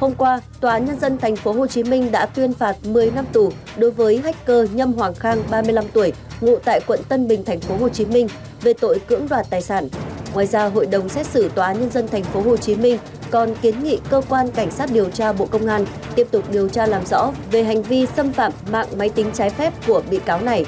Hôm qua, Tòa Nhân dân thành phố Hồ Chí Minh đã tuyên phạt 10 năm tù đối với hacker Nhâm Hoàng Khang, 35 tuổi, ngụ tại quận Tân Bình, thành phố Hồ Chí Minh về tội cưỡng đoạt tài sản. Ngoài ra, Hội đồng xét xử Tòa Nhân dân thành phố Hồ Chí Minh còn kiến nghị cơ quan cảnh sát điều tra Bộ Công an tiếp tục điều tra làm rõ về hành vi xâm phạm mạng máy tính trái phép của bị cáo này